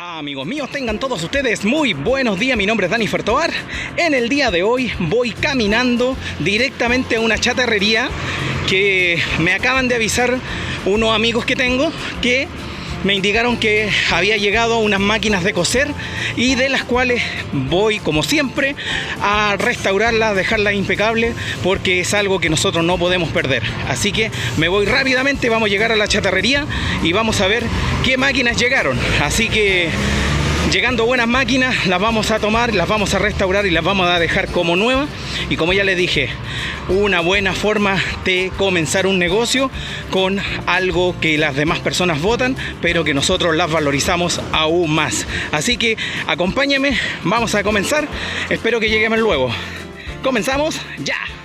Amigos míos, tengan todos ustedes muy buenos días. Mi nombre es Dani Fertoar. En el día de hoy voy caminando directamente a una chatarrería que me acaban de avisar unos amigos que tengo que me indicaron que había llegado unas máquinas de coser y de las cuales voy, como siempre, a restaurarlas, dejarlas impecables, porque es algo que nosotros no podemos perder. Así que me voy rápidamente, vamos a llegar a la chatarrería y vamos a ver qué máquinas llegaron. Así que llegando buenas máquinas, las vamos a tomar, las vamos a restaurar y las vamos a dejar como nuevas. Y como ya les dije, una buena forma de comenzar un negocio con algo que las demás personas votan, pero que nosotros las valorizamos aún más. Así que acompáñenme, vamos a comenzar. Espero que lleguemos luego. Comenzamos ya.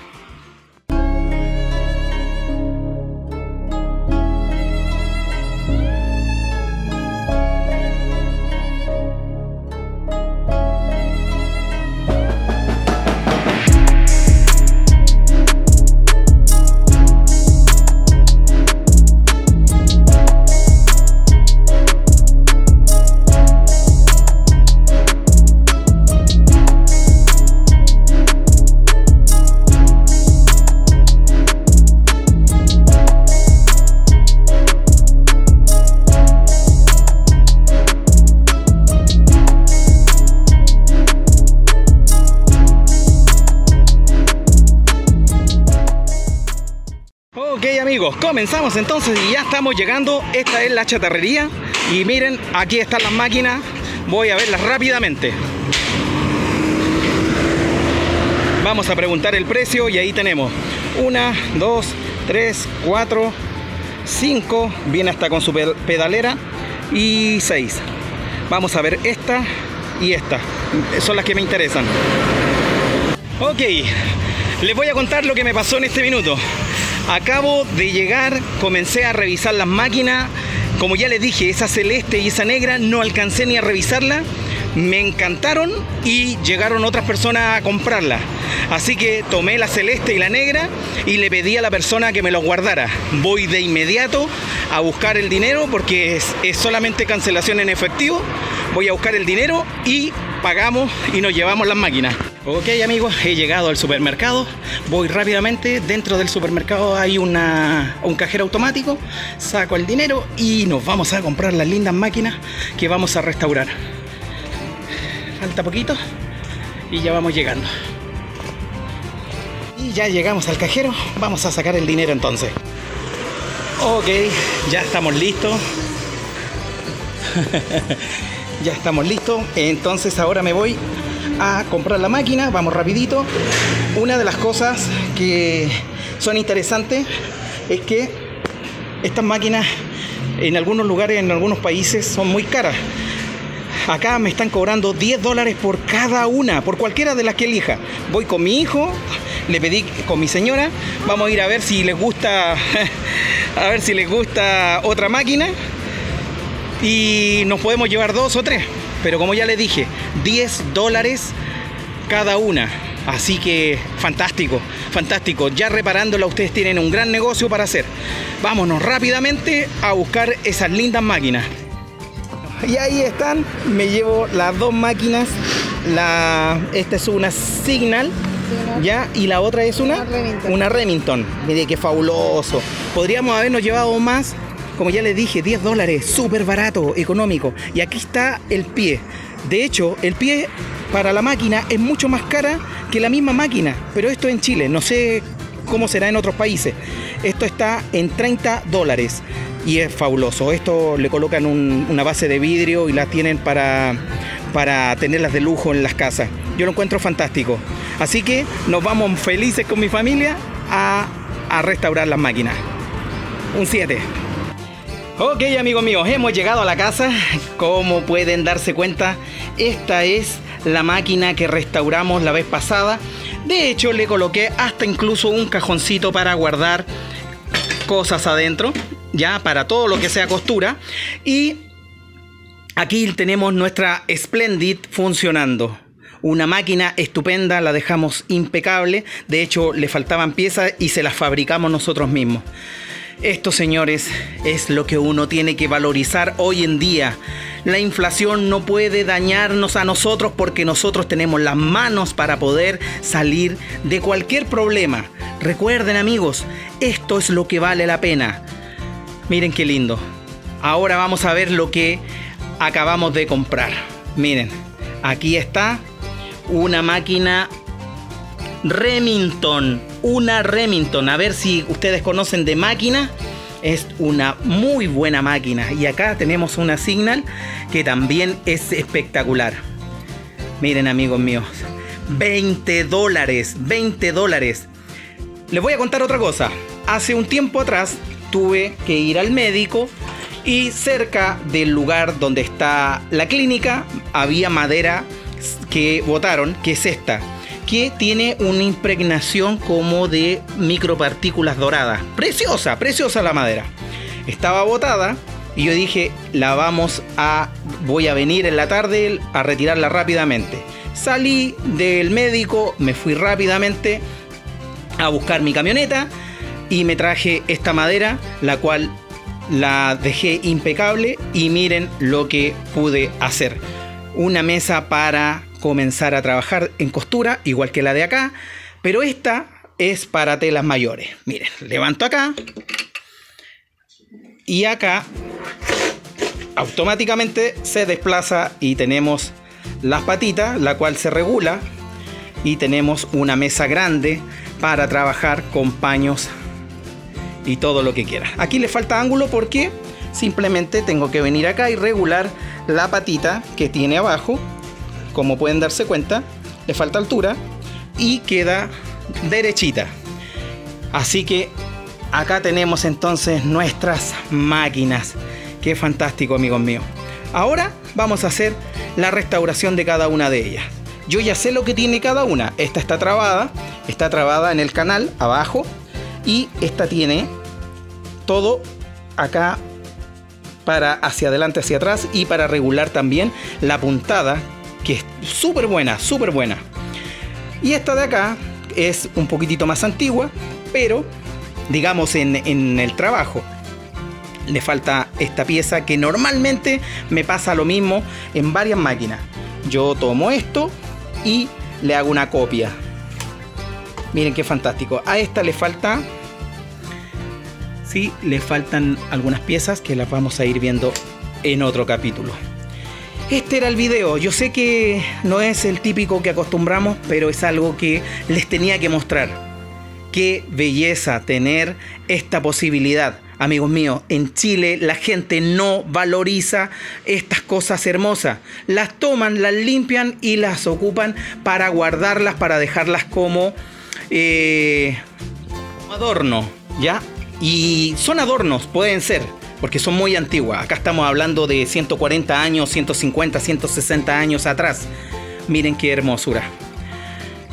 Comenzamos entonces y ya estamos llegando. Esta es la chatarrería y miren, aquí están las máquinas. Voy a verlas rápidamente. Vamos a preguntar el precio y ahí tenemos una, dos, tres, cuatro, cinco. Viene hasta con su pedalera y seis. Vamos a ver esta y esta. Son las que me interesan. Ok, les voy a contar lo que me pasó en este minuto. Acabo de llegar, comencé a revisar las máquinas. Como ya les dije, esa celeste y esa negra no alcancé ni a revisarla. Me encantaron y llegaron otras personas a comprarla. Así que tomé la celeste y la negra y le pedí a la persona que me lo guardara. Voy de inmediato a buscar el dinero porque es, es solamente cancelación en efectivo. Voy a buscar el dinero y pagamos y nos llevamos las máquinas. Ok amigos, he llegado al supermercado, voy rápidamente, dentro del supermercado hay una, un cajero automático, saco el dinero y nos vamos a comprar las lindas máquinas que vamos a restaurar. Falta poquito y ya vamos llegando. Y ya llegamos al cajero, vamos a sacar el dinero entonces. Ok, ya estamos listos. ya estamos listos, entonces ahora me voy a comprar la máquina, vamos rapidito. Una de las cosas que son interesantes es que estas máquinas en algunos lugares, en algunos países son muy caras. Acá me están cobrando 10 dólares por cada una, por cualquiera de las que elija. Voy con mi hijo, le pedí con mi señora, vamos a ir a ver si les gusta, a ver si les gusta otra máquina y nos podemos llevar dos o tres. Pero como ya les dije, 10 dólares cada una. Así que fantástico, fantástico. Ya reparándola ustedes tienen un gran negocio para hacer. Vámonos rápidamente a buscar esas lindas máquinas. Y ahí están, me llevo las dos máquinas. La, esta es una Signal, ¿ya? Y la otra es una, una Remington. Mire qué fabuloso. Podríamos habernos llevado más, como ya les dije, 10 dólares, súper barato, económico. Y aquí está el pie. De hecho, el pie para la máquina es mucho más cara que la misma máquina. Pero esto en Chile, no sé cómo será en otros países. Esto está en 30 dólares y es fabuloso. Esto le colocan un, una base de vidrio y la tienen para, para tenerlas de lujo en las casas. Yo lo encuentro fantástico. Así que nos vamos felices con mi familia a, a restaurar las máquinas. Un 7. Ok amigos míos, hemos llegado a la casa. Como pueden darse cuenta, esta es la máquina que restauramos la vez pasada. De hecho, le coloqué hasta incluso un cajoncito para guardar cosas adentro, ya para todo lo que sea costura. Y aquí tenemos nuestra Splendid funcionando. Una máquina estupenda, la dejamos impecable. De hecho, le faltaban piezas y se las fabricamos nosotros mismos. Esto, señores, es lo que uno tiene que valorizar hoy en día. La inflación no puede dañarnos a nosotros porque nosotros tenemos las manos para poder salir de cualquier problema. Recuerden amigos, esto es lo que vale la pena. Miren qué lindo. Ahora vamos a ver lo que acabamos de comprar. Miren, aquí está una máquina Remington. Una Remington. A ver si ustedes conocen de máquina. Es una muy buena máquina. Y acá tenemos una Signal que también es espectacular. Miren amigos míos. 20 dólares. 20 dólares. Les voy a contar otra cosa. Hace un tiempo atrás tuve que ir al médico y cerca del lugar donde está la clínica había madera que botaron, que es esta, que tiene una impregnación como de micropartículas doradas. Preciosa, preciosa la madera. Estaba botada y yo dije, la vamos a, voy a venir en la tarde a retirarla rápidamente. Salí del médico, me fui rápidamente a buscar mi camioneta y me traje esta madera, la cual la dejé impecable y miren lo que pude hacer. Una mesa para comenzar a trabajar en costura, igual que la de acá, pero esta es para telas mayores. Miren, levanto acá y acá automáticamente se desplaza y tenemos las patitas, la cual se regula y tenemos una mesa grande para trabajar con paños y todo lo que quiera. Aquí le falta ángulo porque simplemente tengo que venir acá y regular la patita que tiene abajo. Como pueden darse cuenta, le falta altura y queda derechita. Así que acá tenemos entonces nuestras máquinas. Qué fantástico, amigos míos. Ahora vamos a hacer la restauración de cada una de ellas. Yo ya sé lo que tiene cada una. Esta está trabada, está trabada en el canal abajo y esta tiene todo acá para hacia adelante, hacia atrás y para regular también la puntada que es súper buena, súper buena. Y esta de acá es un poquitito más antigua, pero digamos en, en el trabajo le falta esta pieza que normalmente me pasa lo mismo en varias máquinas. Yo tomo esto y le hago una copia. Miren qué fantástico. A esta le falta Sí, le faltan algunas piezas que las vamos a ir viendo en otro capítulo. Este era el video. Yo sé que no es el típico que acostumbramos, pero es algo que les tenía que mostrar. Qué belleza tener esta posibilidad. Amigos míos, en Chile la gente no valoriza estas cosas hermosas. Las toman, las limpian y las ocupan para guardarlas, para dejarlas como eh, adorno. ¿Ya? Y son adornos, pueden ser, porque son muy antiguas. Acá estamos hablando de 140 años, 150, 160 años atrás. Miren qué hermosura.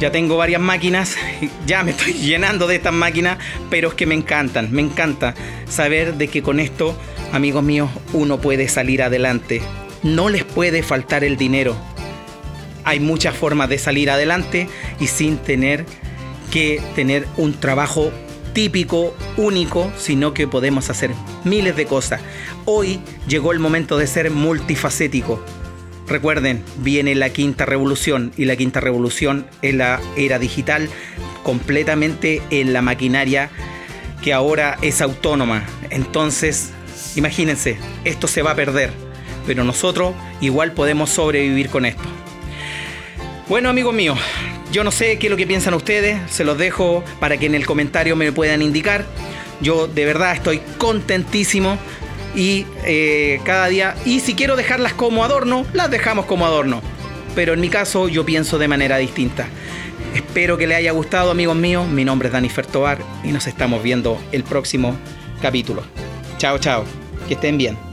Ya tengo varias máquinas, ya me estoy llenando de estas máquinas, pero es que me encantan, me encanta saber de que con esto, amigos míos, uno puede salir adelante. No les puede faltar el dinero. Hay muchas formas de salir adelante y sin tener que tener un trabajo típico, único, sino que podemos hacer miles de cosas. Hoy llegó el momento de ser multifacético. Recuerden, viene la quinta revolución y la quinta revolución es la era digital completamente en la maquinaria que ahora es autónoma. Entonces, imagínense, esto se va a perder, pero nosotros igual podemos sobrevivir con esto. Bueno, amigos míos, yo no sé qué es lo que piensan ustedes, se los dejo para que en el comentario me puedan indicar. Yo de verdad estoy contentísimo y eh, cada día, y si quiero dejarlas como adorno, las dejamos como adorno. Pero en mi caso yo pienso de manera distinta. Espero que les haya gustado amigos míos, mi nombre es Dani Fertobar y nos estamos viendo el próximo capítulo. Chao, chao, que estén bien.